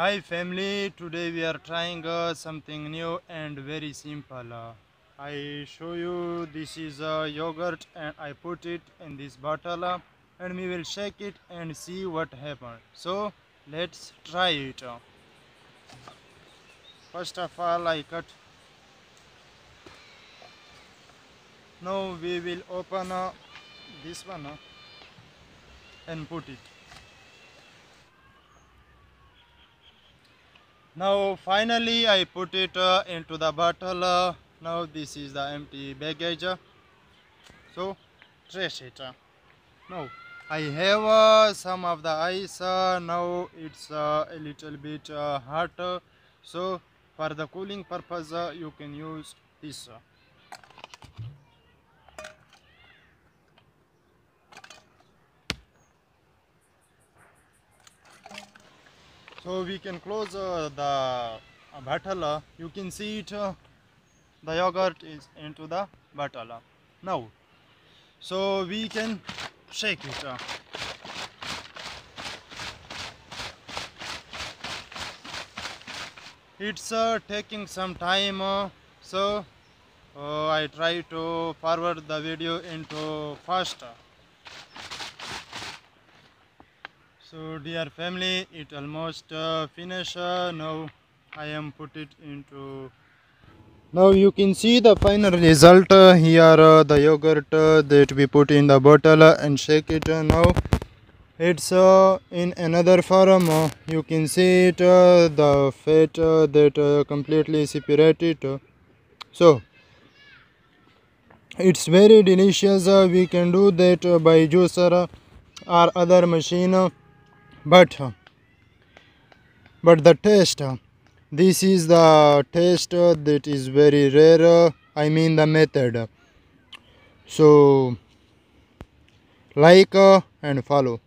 Hi family, today we are trying uh, something new and very simple. Uh, I show you this is a yogurt and I put it in this bottle uh, and we will shake it and see what happens. So let's try it. First of all I cut. Now we will open uh, this one uh, and put it. Now finally I put it uh, into the bottle. Uh, now this is the empty baggage. So trash it. Now I have uh, some of the ice. Uh, now it's uh, a little bit hot. so for the cooling purpose you can use this. So we can close uh, the uh, bottle. uh, you can see it. the yogurt is into the bottle. Now, so we can shake it. It's uh, taking some time. uh, so uh, I try to forward the video into fast. So dear family, it almost uh, finished. Uh, now I am put it into. Now you can see the final result uh, here. Uh, the yogurt uh, that we put in the bottle uh, and shake it uh, now. It's uh, in another form. You can see it. The fat that completely separated. So it's very delicious. We can do that by juicer or other machine. But uh, but the taste uh, this is the taste uh, that is very rare i mean the method. So like and follow